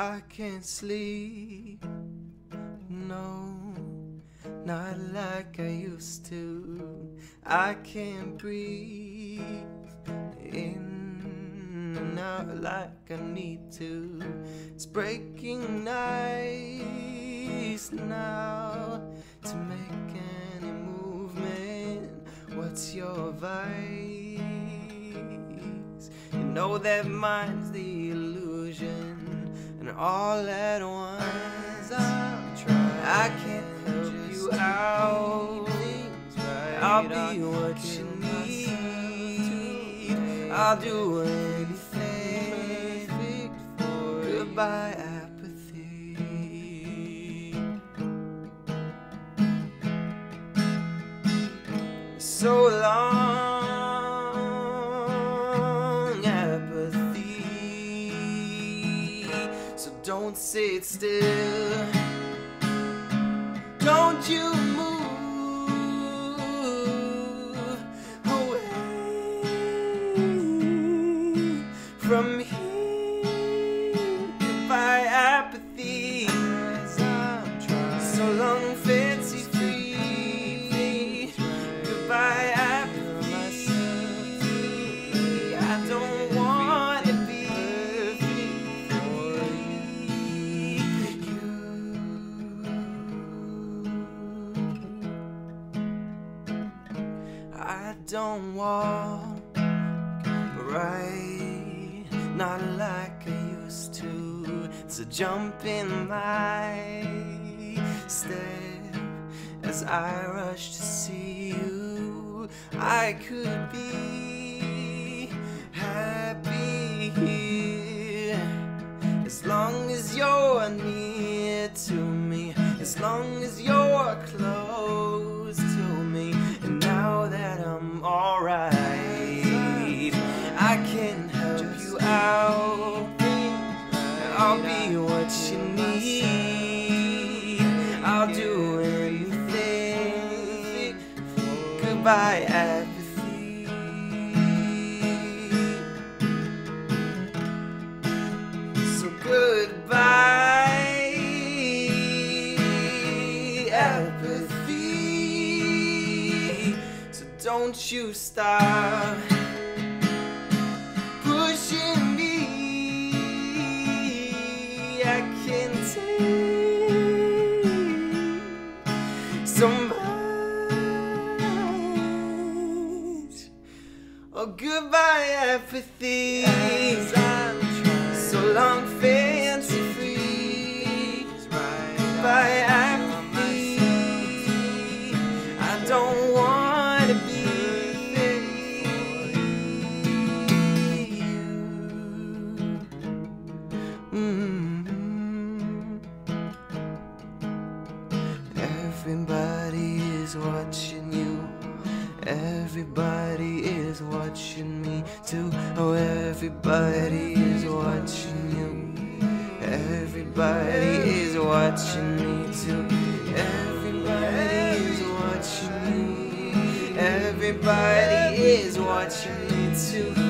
I can't sleep. No, not like I used to. I can't breathe in and out like I need to. It's breaking nice now to make any movement. What's your vice? You know that mine's the illusion, and all at once. I can't help you out. I'll be what you need. I'll do anything. Goodbye, apathy. So long, don't sit still. Don't you move away from here. Don't walk right, not like I used to. So jump in my step as I rush to see you. I could be happy here as long as you're near to me, as long as you're close I'll be what you need. I'll do anything. Goodbye, apathy. So goodbye, apathy. So don't you stop goodbye, apathy. So long, fancy free. Goodbye, apathy. I don't want to be you. Mhm. Everybody is watching you. Everybody is watching me too. Oh, everybody is watching you. Everybody is watching me too. Everybody is watching you. Everybody is watching me too.